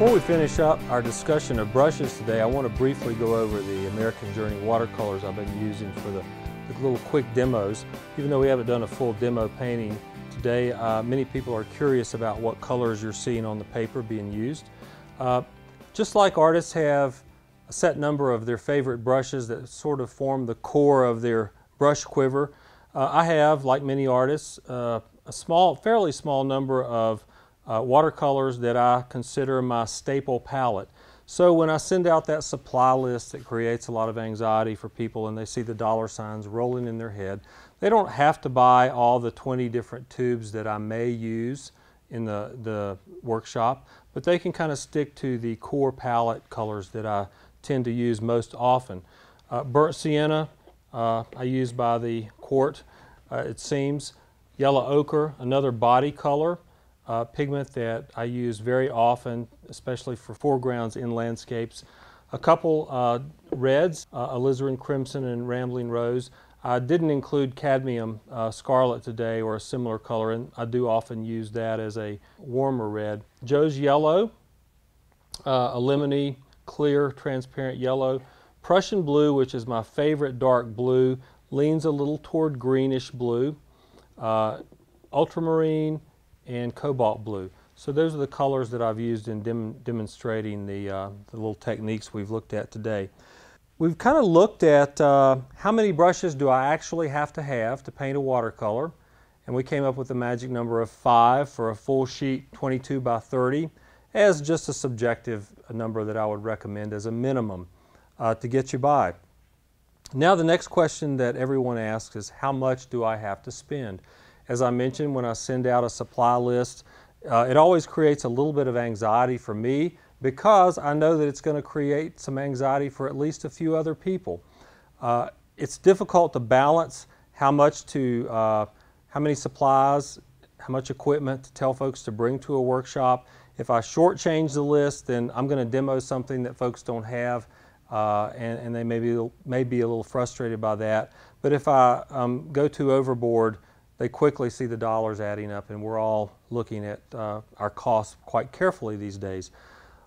Before we finish up our discussion of brushes today, I want to briefly go over the American Journey watercolors I've been using for the, the little quick demos. Even though we haven't done a full demo painting today, uh, many people are curious about what colors you're seeing on the paper being used. Uh, just like artists have a set number of their favorite brushes that sort of form the core of their brush quiver, uh, I have, like many artists, uh, a small, fairly small number of uh, watercolors that I consider my staple palette. So when I send out that supply list that creates a lot of anxiety for people and they see the dollar signs rolling in their head, they don't have to buy all the 20 different tubes that I may use in the, the workshop, but they can kind of stick to the core palette colors that I tend to use most often. Uh, burnt sienna, uh, I use by the quart, uh, it seems. Yellow ochre, another body color uh, pigment that I use very often, especially for foregrounds in landscapes. A couple uh, reds, uh, alizarin crimson and rambling rose. I didn't include cadmium uh, scarlet today or a similar color, and I do often use that as a warmer red. Joe's yellow, uh, a lemony, clear, transparent yellow. Prussian blue, which is my favorite dark blue, leans a little toward greenish blue. Uh, ultramarine, and cobalt blue. So those are the colors that I've used in dem demonstrating the, uh, the, little techniques we've looked at today. We've kind of looked at uh, how many brushes do I actually have to have to paint a watercolor and we came up with a magic number of five for a full sheet 22 by 30 as just a subjective number that I would recommend as a minimum uh, to get you by. Now the next question that everyone asks is how much do I have to spend? As I mentioned, when I send out a supply list, uh, it always creates a little bit of anxiety for me because I know that it's going to create some anxiety for at least a few other people. Uh, it's difficult to balance how much to, uh, how many supplies, how much equipment to tell folks to bring to a workshop. If I shortchange the list, then I'm going to demo something that folks don't have, uh, and, and, they may be, may be a little frustrated by that. But if I um, go too overboard, they quickly see the dollars adding up, and we're all looking at uh, our costs quite carefully these days.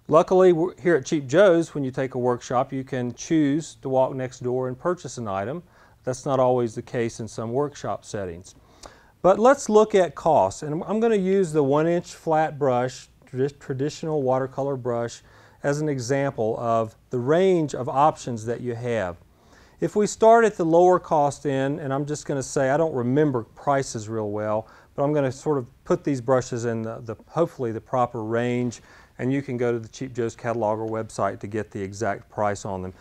Luckily, here at Cheap Joe's, when you take a workshop, you can choose to walk next door and purchase an item. That's not always the case in some workshop settings. But let's look at costs. And I'm going to use the one inch flat brush, traditional watercolor brush, as an example of the range of options that you have. If we start at the lower cost end, and I'm just going to say I don't remember prices real well, but I'm going to sort of put these brushes in the, the, hopefully the proper range, and you can go to the Cheap Joe's catalog or website to get the exact price on them.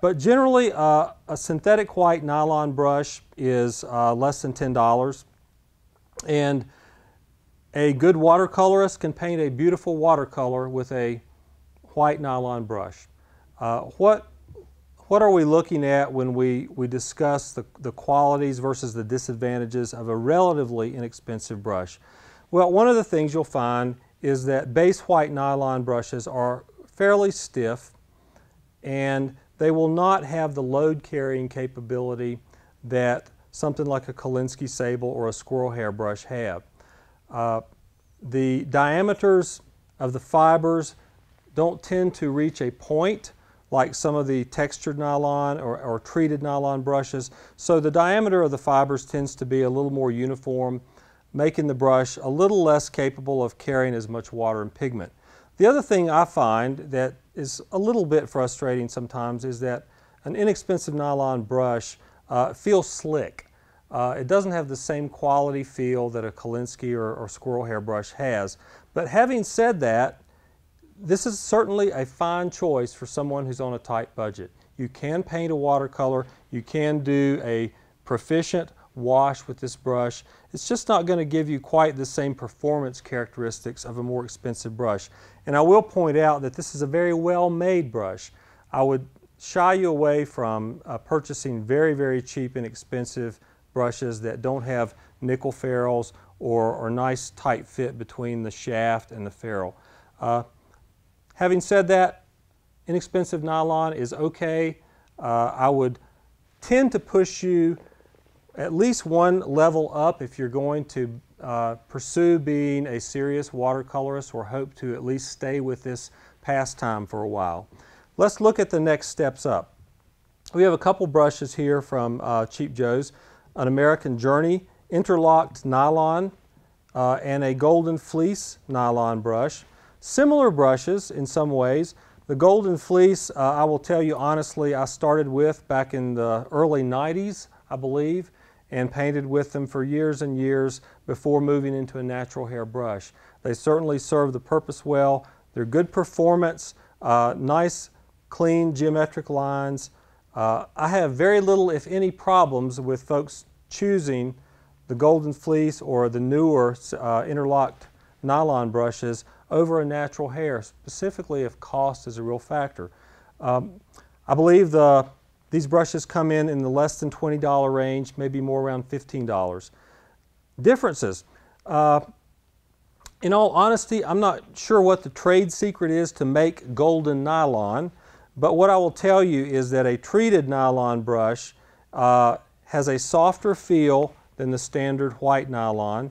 But generally, uh, a synthetic white nylon brush is uh, less than $10, and a good watercolorist can paint a beautiful watercolor with a white nylon brush. Uh, what what are we looking at when we, we discuss the, the qualities versus the disadvantages of a relatively inexpensive brush? Well, one of the things you'll find is that base white nylon brushes are fairly stiff and they will not have the load carrying capability that something like a Kolinsky sable or a squirrel hair brush have. Uh, the diameters of the fibers don't tend to reach a point like some of the textured nylon or, or, treated nylon brushes. So the diameter of the fibers tends to be a little more uniform, making the brush a little less capable of carrying as much water and pigment. The other thing I find that is a little bit frustrating sometimes is that an inexpensive nylon brush uh, feels slick. Uh, it doesn't have the same quality feel that a Kolinsky or, or squirrel hair brush has. But having said that, this is certainly a fine choice for someone who's on a tight budget. You can paint a watercolor, you can do a proficient wash with this brush. It's just not going to give you quite the same performance characteristics of a more expensive brush. And I will point out that this is a very well made brush. I would shy you away from uh, purchasing very, very cheap and expensive brushes that don't have nickel ferrules or, or nice tight fit between the shaft and the ferrule. Uh, Having said that, inexpensive nylon is okay. Uh, I would tend to push you at least one level up if you're going to uh, pursue being a serious watercolorist or hope to at least stay with this pastime for a while. Let's look at the next steps up. We have a couple brushes here from uh, Cheap Joe's, an American Journey interlocked nylon uh, and a golden fleece nylon brush. Similar brushes in some ways. The golden fleece, uh, I will tell you honestly, I started with back in the early 90s, I believe, and painted with them for years and years before moving into a natural hair brush. They certainly serve the purpose well. They're good performance, uh, nice, clean geometric lines. Uh, I have very little, if any, problems with folks choosing the Golden Fleece or the newer uh, interlocked nylon brushes over a natural hair, specifically if cost is a real factor. Um, I believe the, these brushes come in in the less than $20 range, maybe more around $15. Differences. Uh, in all honesty, I'm not sure what the trade secret is to make golden nylon, but what I will tell you is that a treated nylon brush uh, has a softer feel than the standard white nylon,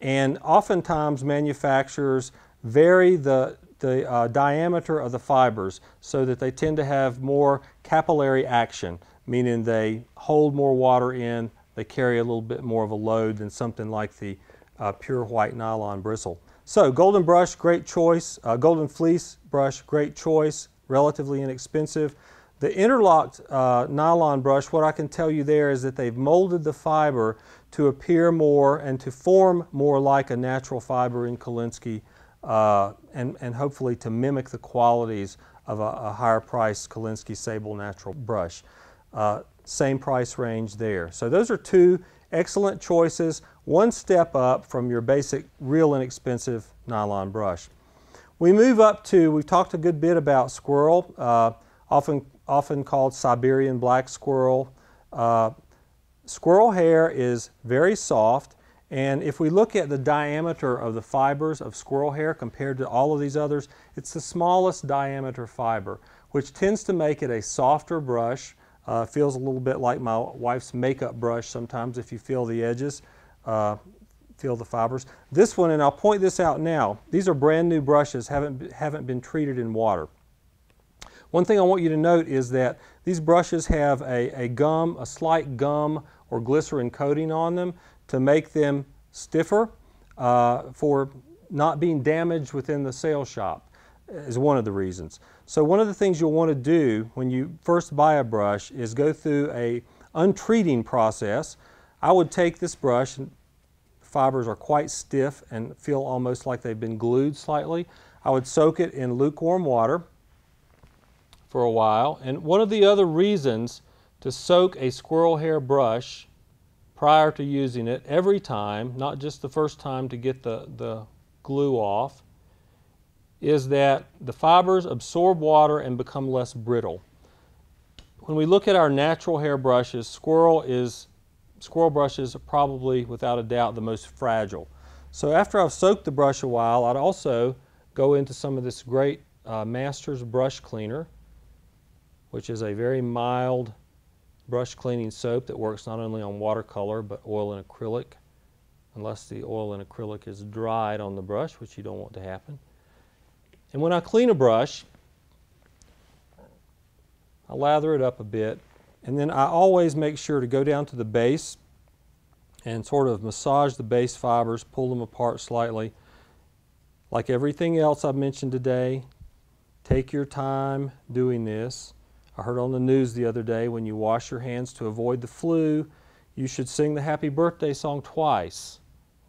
and oftentimes manufacturers vary the, the uh, diameter of the fibers so that they tend to have more capillary action, meaning they hold more water in, they carry a little bit more of a load than something like the uh, pure white nylon bristle. So golden brush, great choice. Uh, golden fleece brush, great choice, relatively inexpensive. The interlocked uh, nylon brush, what I can tell you there is that they've molded the fiber to appear more and to form more like a natural fiber in Kolinsky uh, and, and hopefully to mimic the qualities of a, a higher priced Kolinsky Sable natural brush. Uh, same price range there. So those are two excellent choices, one step up from your basic real inexpensive nylon brush. We move up to, we've talked a good bit about squirrel, uh, often, often called Siberian black squirrel. Uh, squirrel hair is very soft and if we look at the diameter of the fibers of squirrel hair compared to all of these others, it's the smallest diameter fiber, which tends to make it a softer brush. Uh, feels a little bit like my wife's makeup brush sometimes if you feel the edges, uh, feel the fibers. This one, and I'll point this out now, these are brand new brushes, haven't, haven't been treated in water. One thing I want you to note is that these brushes have a, a gum, a slight gum or glycerin coating on them to make them stiffer uh, for not being damaged within the sale shop is one of the reasons. So one of the things you'll want to do when you first buy a brush is go through a untreating process. I would take this brush, fibers are quite stiff and feel almost like they've been glued slightly. I would soak it in lukewarm water for a while. And one of the other reasons to soak a squirrel hair brush prior to using it every time, not just the first time to get the, the glue off, is that the fibers absorb water and become less brittle. When we look at our natural hair brushes, squirrel is squirrel brushes are probably without a doubt the most fragile. So after I've soaked the brush a while, I'd also go into some of this great uh, Masters brush cleaner, which is a very mild brush cleaning soap that works not only on watercolor but oil and acrylic unless the oil and acrylic is dried on the brush which you don't want to happen. And when I clean a brush I lather it up a bit and then I always make sure to go down to the base and sort of massage the base fibers, pull them apart slightly. Like everything else I've mentioned today, take your time doing this. I heard on the news the other day when you wash your hands to avoid the flu, you should sing the happy birthday song twice.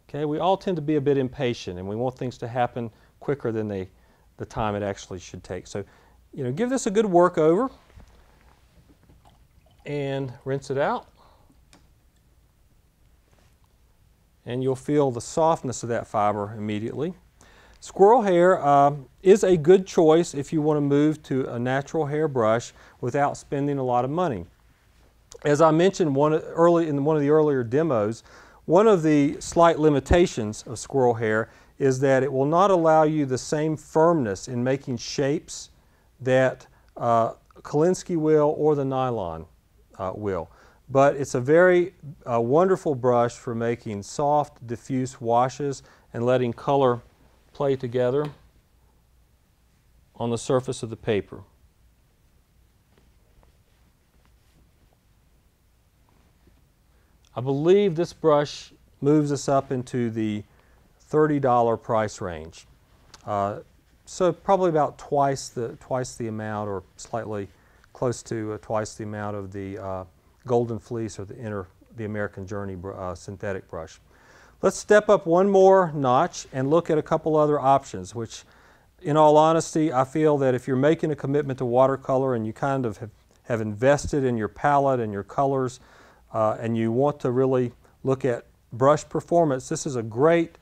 Okay, we all tend to be a bit impatient and we want things to happen quicker than they, the time it actually should take. So, you know, give this a good work over and rinse it out. And you'll feel the softness of that fiber immediately. Squirrel hair uh, is a good choice if you want to move to a natural hair brush without spending a lot of money. As I mentioned one, early in one of the earlier demos, one of the slight limitations of squirrel hair is that it will not allow you the same firmness in making shapes that uh, Kolinsky will or the nylon uh, will. but it's a very uh, wonderful brush for making soft, diffuse washes and letting color play together on the surface of the paper. I believe this brush moves us up into the $30 price range. Uh, so probably about twice the, twice the amount or slightly close to uh, twice the amount of the uh, Golden Fleece or the inner, the American Journey uh, synthetic brush. Let's step up one more notch and look at a couple other options, which in all honesty, I feel that if you're making a commitment to watercolor and you kind of have, have invested in your palette and your colors uh, and you want to really look at brush performance, this is a great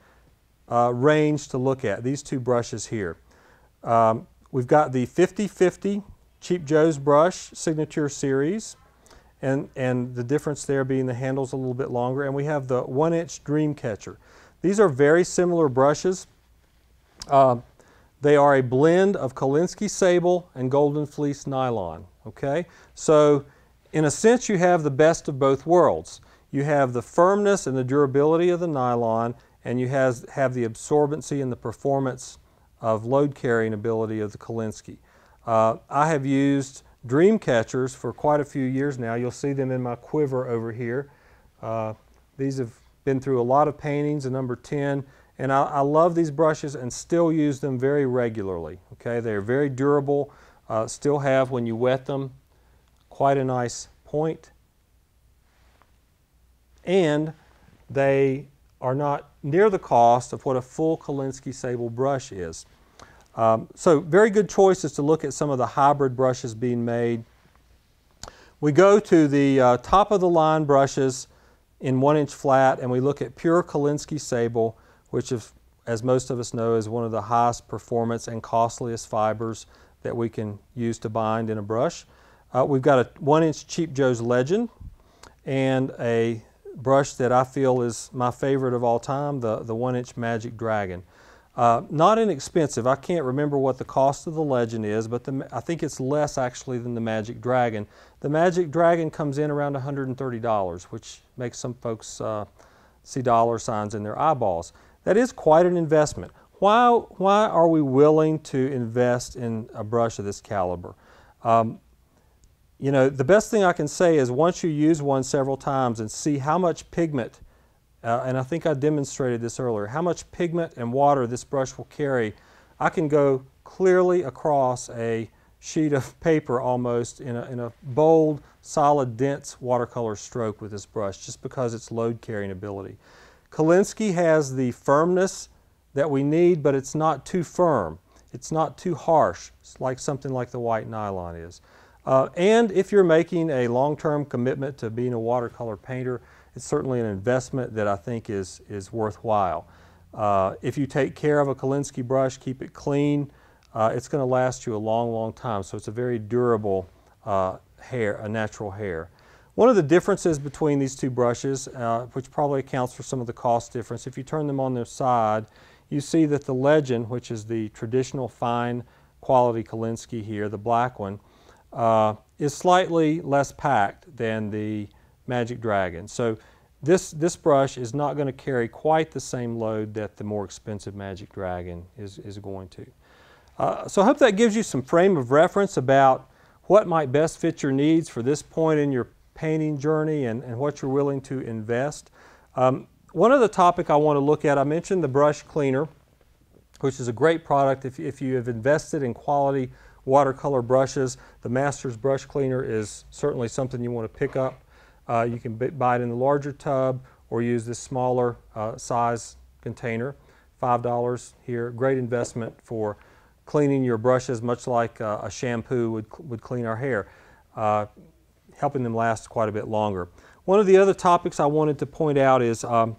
uh, range to look at, these two brushes here. Um, we've got the 50-50 Cheap Joe's brush signature series and, and the difference there being the handle's a little bit longer and we have the one inch dream catcher. These are very similar brushes. Uh, they are a blend of Kolinsky sable and golden fleece nylon. Okay, so in a sense you have the best of both worlds. You have the firmness and the durability of the nylon and you has, have the absorbency and the performance of load carrying ability of the Kolinsky. Uh, I have used dream catchers for quite a few years now. You'll see them in my quiver over here. Uh, these have been through a lot of paintings, a number 10, and I, I, love these brushes and still use them very regularly. Okay, they're very durable, uh, still have, when you wet them, quite a nice point. And they are not near the cost of what a full Kolinsky Sable brush is. Um, so very good choice is to look at some of the hybrid brushes being made. We go to the uh, top of the line brushes in one inch flat and we look at pure Kolinsky Sable, which is, as most of us know is one of the highest performance and costliest fibers that we can use to bind in a brush. Uh, we've got a one inch Cheap Joe's Legend and a brush that I feel is my favorite of all time, the, the one inch Magic Dragon. Uh, not inexpensive. I can't remember what the cost of the Legend is, but the, I think it's less actually than the Magic Dragon. The Magic Dragon comes in around $130, which makes some folks uh, see dollar signs in their eyeballs. That is quite an investment. Why, why are we willing to invest in a brush of this caliber? Um, you know, the best thing I can say is once you use one several times and see how much pigment uh, and I think I demonstrated this earlier, how much pigment and water this brush will carry. I can go clearly across a sheet of paper almost in a, in a bold, solid, dense watercolor stroke with this brush just because its load carrying ability. Kolinsky has the firmness that we need, but it's not too firm. It's not too harsh, it's like something like the white nylon is. Uh, and if you're making a long-term commitment to being a watercolor painter, it's certainly an investment that I think is, is worthwhile. Uh, if you take care of a Kolinsky brush, keep it clean, uh, it's going to last you a long, long time. So it's a very durable uh, hair, a natural hair. One of the differences between these two brushes, uh, which probably accounts for some of the cost difference, if you turn them on their side, you see that the Legend, which is the traditional fine quality Kolinsky here, the black one, uh, is slightly less packed than the Magic Dragon. So this, this brush is not going to carry quite the same load that the more expensive Magic Dragon is, is going to. Uh, so I hope that gives you some frame of reference about what might best fit your needs for this point in your painting journey and, and what you're willing to invest. Um, one other topic I want to look at, I mentioned the brush cleaner, which is a great product if, if you have invested in quality watercolor brushes. The Masters Brush Cleaner is certainly something you want to pick up. Uh, you can buy it in the larger tub or use this smaller uh, size container. $5 here, great investment for cleaning your brushes much like uh, a shampoo would, would clean our hair, uh, helping them last quite a bit longer. One of the other topics I wanted to point out is um,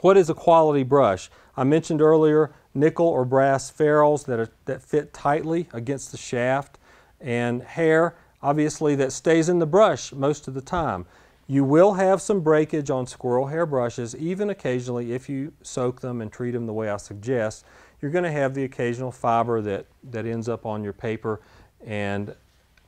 what is a quality brush? I mentioned earlier nickel or brass ferrules that, are, that fit tightly against the shaft and hair obviously that stays in the brush most of the time. You will have some breakage on squirrel hair brushes, even occasionally if you soak them and treat them the way I suggest. You're going to have the occasional fiber that, that ends up on your paper. And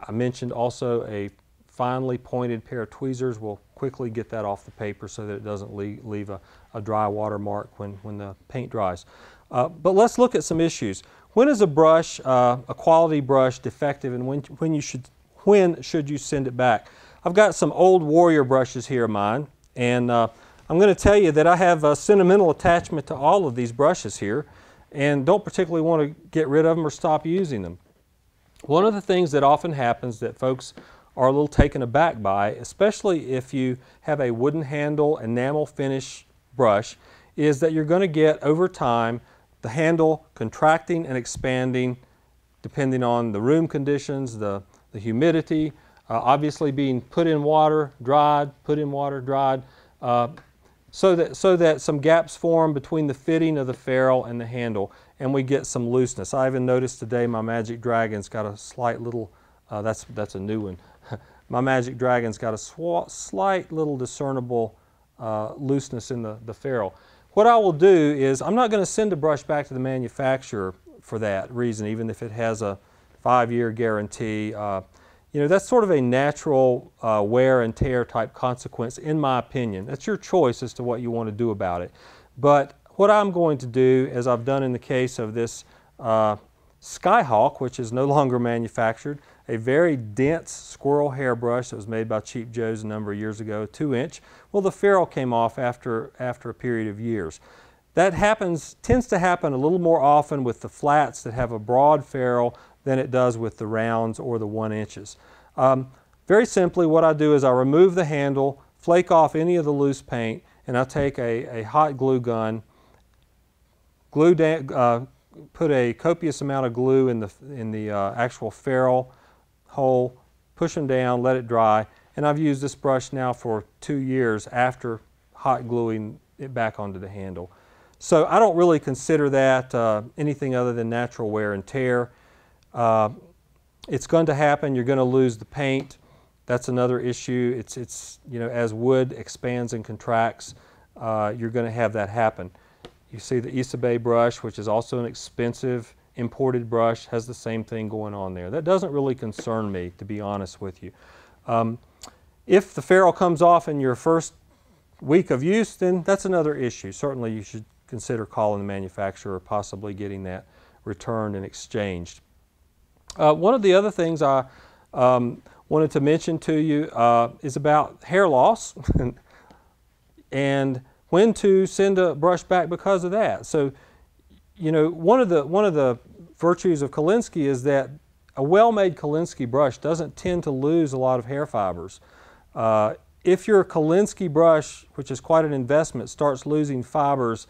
I mentioned also a finely pointed pair of tweezers will quickly get that off the paper so that it doesn't leave, leave a, a, dry water mark when, when the paint dries. Uh, but let's look at some issues. When is a brush, uh, a quality brush, defective and when, when, you should, when should you send it back? I've got some old Warrior brushes here of mine and uh, I'm going to tell you that I have a sentimental attachment to all of these brushes here and don't particularly want to get rid of them or stop using them. One of the things that often happens that folks are a little taken aback by, especially if you have a wooden handle enamel finish brush, is that you're going to get over time the handle contracting and expanding depending on the room conditions, the, the humidity, uh, obviously being put in water, dried, put in water, dried, uh, so, that, so that some gaps form between the fitting of the ferrule and the handle and we get some looseness. I even noticed today my Magic Dragon's got a slight little, uh, that's, that's a new one. my Magic Dragon's got a slight little discernible uh, looseness in the, the ferrule. What I will do is I'm not going to send a brush back to the manufacturer for that reason, even if it has a five-year guarantee. Uh, you know, that's sort of a natural uh, wear and tear type consequence in my opinion. That's your choice as to what you want to do about it. But what I'm going to do, as I've done in the case of this uh, Skyhawk, which is no longer manufactured, a very dense squirrel hairbrush that was made by Cheap Joe's a number of years ago, two inch. Well, the ferrule came off after, after a period of years. That happens, tends to happen a little more often with the flats that have a broad ferrule than it does with the rounds or the one inches. Um, very simply, what I do is I remove the handle, flake off any of the loose paint, and I take a, a hot glue gun, glue uh, put a copious amount of glue in the, in the uh, actual ferrule hole, push them down, let it dry, and I've used this brush now for two years after hot gluing it back onto the handle. So I don't really consider that uh, anything other than natural wear and tear. Uh, it's going to happen. You're going to lose the paint. That's another issue. It's, it's you know, as wood expands and contracts, uh, you're going to have that happen. You see the Isabey brush, which is also an expensive imported brush, has the same thing going on there. That doesn't really concern me, to be honest with you. Um, if the ferrule comes off in your first week of use, then that's another issue. Certainly you should consider calling the manufacturer or possibly getting that returned and exchanged. Uh, one of the other things I um, wanted to mention to you uh, is about hair loss and when to send a brush back because of that. So, you know, one of the, one of the virtues of Kolinsky is that a well-made Kolinsky brush doesn't tend to lose a lot of hair fibers. Uh, if your Kolinsky brush, which is quite an investment, starts losing fibers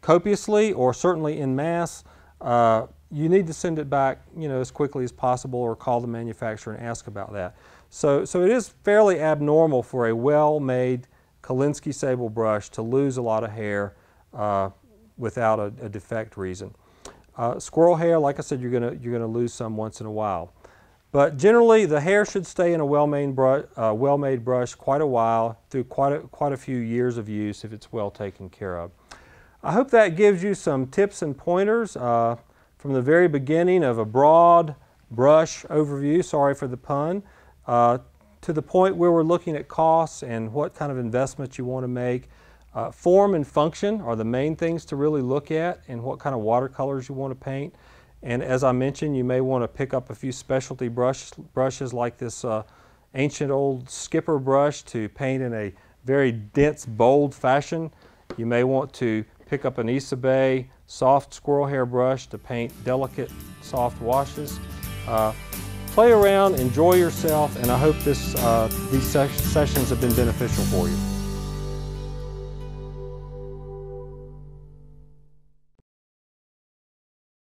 copiously or certainly in mass, uh, you need to send it back you know, as quickly as possible or call the manufacturer and ask about that. So, so it is fairly abnormal for a well-made Kolinsky sable brush to lose a lot of hair uh, without a, a, defect reason. Uh, squirrel hair, like I said, you're going to you're gonna lose some once in a while. But generally, the hair should stay in a well-made brush, uh, well brush quite a while, through quite a, quite a few years of use if it's well taken care of. I hope that gives you some tips and pointers. Uh, from the very beginning of a broad brush overview, sorry for the pun, uh, to the point where we're looking at costs and what kind of investments you want to make. Uh, form and function are the main things to really look at and what kind of watercolors you want to paint. And as I mentioned, you may want to pick up a few specialty brush, brushes like this uh, ancient old skipper brush to paint in a very dense, bold fashion. You may want to pick up an Isabey soft squirrel hair brush to paint delicate, soft washes. Uh, play around, enjoy yourself, and I hope this, uh, these ses sessions have been beneficial for you.